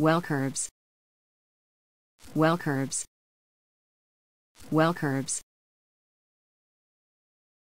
Well curves. Well curves. Well curves.